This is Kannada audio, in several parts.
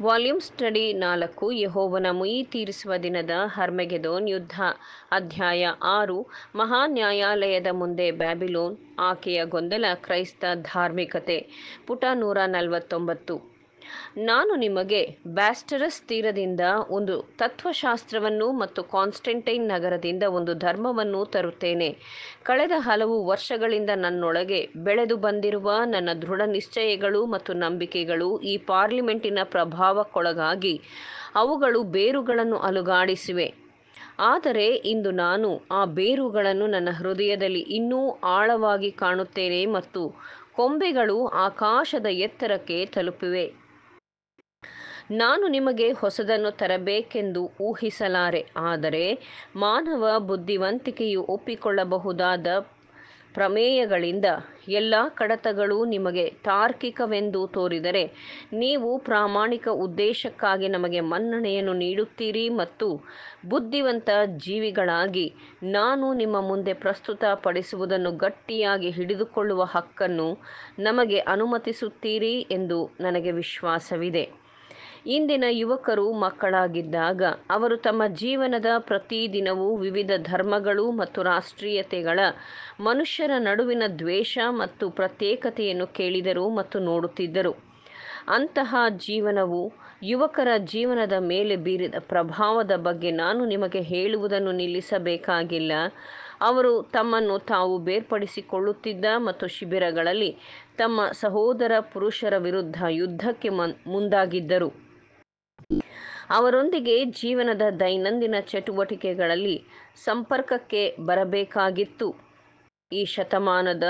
ವಾಲ್ಯೂಮ್ ಸ್ಟಡಿ ನಾಲ್ಕು, ಯೆಹೋವನ ಮುಯಿ ತೀರಿಸುವ ದಿನದ ಹರ್ಮೆಗೆದೋನ್ ಯುದ್ಧ, ಅಧ್ಯಾಯ ಆರು, ಮಹಾನ್ಯಾಯಾಲಯದ ಮುಂದೆ ಬ್ಯಾಬಿಲೋನ್, ಆಕೆಯ ಗೊಂದಲ ಕ್ರೈಸ್ತ ಧಾರ್ಮಿಕತೆ, ಪುಟ ನೂರ ನಲವತ್ತೊಂಬತ್ತು. ನಾನು ನಿಮಗೆ ಬ್ಯಾಸ್ಟರಸ್ ತೀರದಿಂದ ಒಂದು ತತ್ವಶಾಸ್ತ್ರವನ್ನು ಮತ್ತು ಕಾನ್ಸ್ಟೆಂಟೈನ್ ನಗರದಿಂದ ಒಂದು ಧರ್ಮವನ್ನು ತರುತ್ತೇನೆ. ಕಳೆದ ಹಲವು ವರ್ಷಗಳಿಂದ ನನ್ನೊಳಗೆ ಬೆಳೆದು ಬಂದಿರುವ ನನ್ನ ದೃಢ ನಿಶ್ಚಯಗಳು ಮತ್ತು ನಂಬಿಕೆಗಳು ಈ ಪಾರ್ಲಿಮೆಂಟಿನ ಪ್ರಭಾವಕ್ಕೊಳಗಾಗಿ ಅವುಗಳು ಬೇರುಗಳನ್ನು ಅಲುಗಾಡಿಸಿವೆ. ಆದರೆ ಇಂದು ನಾನು ಆ ಬೇರುಗಳನ್ನು ನನ್ನ ಹೃದಯದಲ್ಲಿ ಇನ್ನೂ ಆಳವಾಗಿ ಕಾಣುತ್ತೇನೆ ಮತ್ತು ಕೊಂಬೆಗಳು ಆಕಾಶದ ಎತ್ತರಕ್ಕೆ ತಲುಪಿವೆ. ನಾನು ನಿಮಗೆ ಹೊಸದನ್ನು ತರಬೇಕೆಂದು ಊಹಿಸಲಾರೆ, ಆದರೆ ಮಾನವ ಬುದ್ಧಿವಂತಿಕೆಯು ಒಪ್ಪಿಕೊಳ್ಳಬಹುದಾದ ಪ್ರಮೇಯಗಳಿಂದ ಎಲ್ಲ ಕಡತಗಳು ನಿಮಗೆ ತಾರ್ಕಿಕವೆಂದು ತೋರಿದರೆ, ನೀವು ಪ್ರಾಮಾಣಿಕ ಉದ್ದೇಶಕ್ಕಾಗಿ ನಮಗೆ ಮನ್ನಣೆಯನ್ನು ನೀಡುತ್ತೀರಿ ಮತ್ತು ಬುದ್ಧಿವಂತ ಜೀವಿಗಳಾಗಿ ನಾನು ನಿಮ್ಮ ಮುಂದೆ ಪ್ರಸ್ತುತಪಡಿಸುವುದನ್ನು ಗಟ್ಟಿಯಾಗಿ ಹಿಡಿದುಕೊಳ್ಳುವ ಹಕ್ಕನ್ನು ನಮಗೆ ಅನುಮತಿಸುತ್ತೀರಿ ಎಂದು ನನಗೆ ವಿಶ್ವಾಸವಿದೆ. ಇಂದಿನ ಯುವಕರು ಮಕ್ಕಳಾಗಿದ್ದಾಗ ಅವರು ತಮ್ಮ ಜೀವನದ ಪ್ರತಿದಿನವೂ ವಿವಿಧ ಧರ್ಮಗಳು ಮತ್ತು ರಾಷ್ಟ್ರೀಯತೆಗಳ ಮನುಷ್ಯರ ನಡುವಿನ ದ್ವೇಷ ಮತ್ತು ಪ್ರತ್ಯೇಕತೆಯನ್ನು ಕೇಳಿದರು ಮತ್ತು ನೋಡುತ್ತಿದ್ದರು. ಅಂತಹ ಜೀವನವು ಯುವಕರ ಜೀವನದ ಮೇಲೆ ಬೀರಿದ ಪ್ರಭಾವದ ಬಗ್ಗೆ ನಾನು ನಿಮಗೆ ಹೇಳುವುದನ್ನು ನಿಲ್ಲಿಸಬೇಕಾಗಿಲ್ಲ. ಅವರು ತಮ್ಮನ್ನು ತಾವು ಬೇರ್ಪಡಿಸಿಕೊಳ್ಳುತ್ತಿದ್ದ ಮತ್ತು ಶಿಬಿರಗಳಲ್ಲಿ ತಮ್ಮ ಸಹೋದರ ಪುರುಷರ ವಿರುದ್ಧ ಯುದ್ಧಕ್ಕೆ ಮುಂದಾಗಿದ್ದರು. ಅವರೊಂದಿಗೆ ಜೀವನದ ದೈನಂದಿನ ಚಟುವಟಿಕೆಗಳಲ್ಲಿ ಸಂಪರ್ಕಕ್ಕೆ ಬರಬೇಕಾಗಿತ್ತು. ಈ ಶತಮಾನದ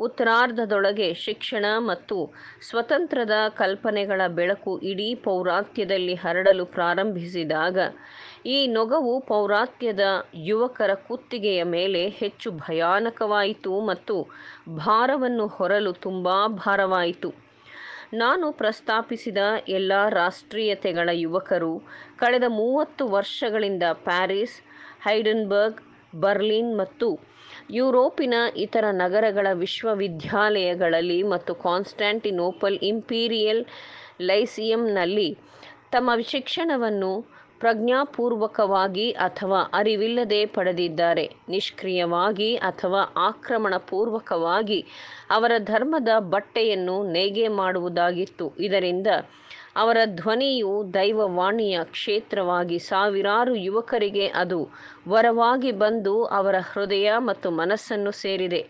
ಉತ್ತರಾರ್ಧದೊಳಗೆ ಶಿಕ್ಷಣ ಮತ್ತು ಸ್ವತಂತ್ರದ ಕಲ್ಪನೆಗಳ ಬೆಳಕು ಇಡೀ ಪೌರಾತ್ಯದಲ್ಲಿ ಹರಡಲು ಪ್ರಾರಂಭಿಸಿದಾಗ, ಈ ನೊಗವು ಪೌರಾತ್ಯದ ಯುವಕರ ಕುತ್ತಿಗೆಯ ಮೇಲೆ ಹೆಚ್ಚು ಭಯಾನಕವಾಯಿತು ಮತ್ತು ಭಾರವನ್ನು ಹೊರಲು ತುಂಬ ಭಾರವಾಯಿತು. ನಾನು ಪ್ರಸ್ತಾಪಿಸಿದ ಎಲ್ಲ ರಾಷ್ಟ್ರೀಯತೆಗಳ ಯುವಕರು ಕಳೆದ ಮೂವತ್ತು ವರ್ಷಗಳಿಂದ ಪ್ಯಾರಿಸ್, ಹೈಡನ್ಬರ್ಗ್, ಬರ್ಲಿನ್ ಮತ್ತು ಯುರೋಪಿನ ಇತರ ನಗರಗಳ ವಿಶ್ವವಿದ್ಯಾಲಯಗಳಲ್ಲಿ ಮತ್ತು ಕಾನ್ಸ್ಟ್ಯಾಂಟಿನೋಪಲ್ ಇಂಪೀರಿಯಲ್ ಲೈಸಿಯಂನಲ್ಲಿ ತಮ್ಮ ಶಿಕ್ಷಣವನ್ನು ಪ್ರಜ್ಞಾಪೂರ್ವಕವಾಗಿ ಅಥವಾ ಅರಿವಿಲ್ಲದೆ ಪಡೆದಿದ್ದಾರೆ. ನಿಷ್ಕ್ರಿಯವಾಗಿ ಅಥವಾ ಆಕ್ರಮಣಪೂರ್ವಕವಾಗಿ ಅವರ ಧರ್ಮದ ಬಟ್ಟೆಯನ್ನು ನೇಯ್ಗೆ ಮಾಡುವುದಾಗಿತ್ತು. ಇದರಿಂದ ಅವರ ಧ್ವನಿಯು ದೈವವಾಣಿಯ ಕ್ಷೇತ್ರವಾಗಿ ಸಾವಿರಾರು ಯುವಕರಿಗೆ ಅದು ವರವಾಗಿ ಬಂದು ಅವರ ಹೃದಯ ಮತ್ತು ಮನಸ್ಸನ್ನು ಸೇರಿದೆ.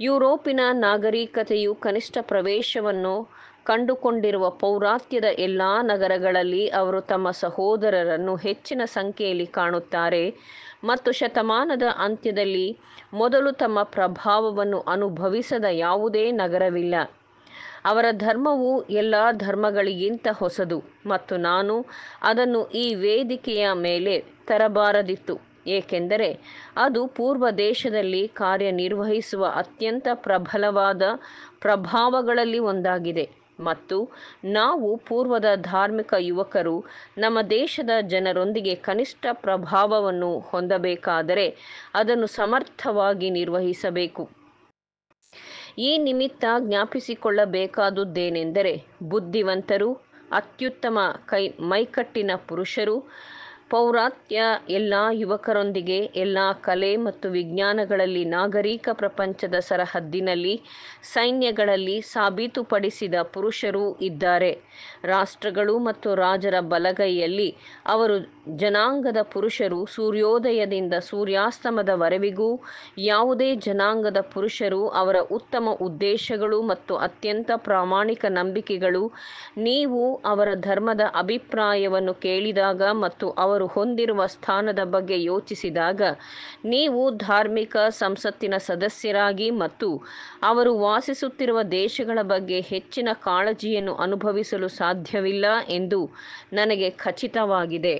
ಯುರೋಪಿನ ನಾಗರಿಕತೆಯು ಕನಿಷ್ಠ ಪ್ರವೇಶವನ್ನು ಕಂಡುಕೊಂಡಿರುವ ಪೌರಾತ್ಯದ ಎಲ್ಲ ನಗರಗಳಲ್ಲಿ ಅವರು ತಮ್ಮ ಸಹೋದರರನ್ನು ಹೆಚ್ಚಿನ ಸಂಖ್ಯೆಯಲ್ಲಿ ಕಾಣುತ್ತಾರೆ. ಮತ್ತು ಶತಮಾನದ ಅಂತ್ಯದಲ್ಲಿ ಮೊದಲು ತಮ್ಮ ಪ್ರಭಾವವನ್ನು ಅನುಭವಿಸದ ಯಾವುದೇ ನಗರವಿಲ್ಲ. ಅವರ ಧರ್ಮವು ಎಲ್ಲ ಧರ್ಮಗಳಿಗಿಂತ ಹೊಸದು ಮತ್ತು ನಾನು ಅದನ್ನು ಈ ವೇದಿಕೆಯ ಮೇಲೆ ತರಬಾರದಿತ್ತು, ಏಕೆಂದರೆ ಅದು ಪೂರ್ವ ದೇಶದಲ್ಲಿ ಕಾರ್ಯನಿರ್ವಹಿಸುವ ಅತ್ಯಂತ ಪ್ರಬಲವಾದ ಪ್ರಭಾವಗಳಲ್ಲಿ ಒಂದಾಗಿದೆ. ಮತ್ತು ನಾವು ಪೂರ್ವದ ಧಾರ್ಮಿಕ ಯುವಕರು ನಮ್ಮ ದೇಶದ ಜನರೊಂದಿಗೆ ಕನಿಷ್ಠ ಪ್ರಭಾವವನ್ನು ಹೊಂದಬೇಕಾದರೆ ಅದನ್ನು ಸಮರ್ಥವಾಗಿ ನಿರ್ವಹಿಸಬೇಕು. ಈ ನಿಮಿತ್ತ ಜ್ಞಾಪಿಸಿಕೊಳ್ಳಬೇಕಾದುದೇನೆಂದರೆ ಬುದ್ಧಿವಂತರು, ಅತ್ಯುತ್ತಮ ಕೈ ಮೈಕಟ್ಟಿನ ಪುರುಷರು ಪೌರಾತ್ಯ ಎಲ್ಲ ಯುವಕರೊಂದಿಗೆ ಎಲ್ಲ ಕಲೆ ಮತ್ತು ವಿಜ್ಞಾನಗಳಲ್ಲಿ ನಾಗರಿಕ ಪ್ರಪಂಚದ ಸರಹದ್ದಿನಲ್ಲಿ, ಸೈನ್ಯಗಳಲ್ಲಿ ಸಾಬೀತುಪಡಿಸಿದ ಪುರುಷರೂ ಇದ್ದಾರೆ. ರಾಷ್ಟ್ರಗಳು ಮತ್ತು ರಾಜರ ಬಲಗೈಯಲ್ಲಿ ಅವರು ಜನಾಂಗದ ಪುರುಷರು, ಸೂರ್ಯೋದಯದಿಂದ ಸೂರ್ಯಾಸ್ತಮದವರೆವಿಗೂ ಯಾವುದೇ ಜನಾಂಗದ ಪುರುಷರು ಅವರ ಉತ್ತಮ ಉದ್ದೇಶಗಳು ಮತ್ತು ಅತ್ಯಂತ ಪ್ರಾಮಾಣಿಕ ನಂಬಿಕೆಗಳು, ನೀವು ಅವರ ಧರ್ಮದ ಅಭಿಪ್ರಾಯವನ್ನು ಕೇಳಿದಾಗ ಮತ್ತು ಅವರು ಹೊಂದಿರುವ ಸ್ಥಾನದ ಬಗ್ಗೆ ಯೋಚಿಸಿದಾಗ, ನೀವು ಧಾರ್ಮಿಕ ಸಂಸತ್ತಿನ ಸದಸ್ಯರಾಗಿ ಮತ್ತು ಅವರು ವಾಸಿಸುತ್ತಿರುವ ದೇಶಗಳ ಬಗ್ಗೆ ಹೆಚ್ಚಿನ ಕಾಳಜಿಯನ್ನು ಅನುಭವಿಸಲು ಸಾಧ್ಯವಿಲ್ಲ ಎಂದು ನನಗೆ ಖಚಿತವಾಗಿದೆ.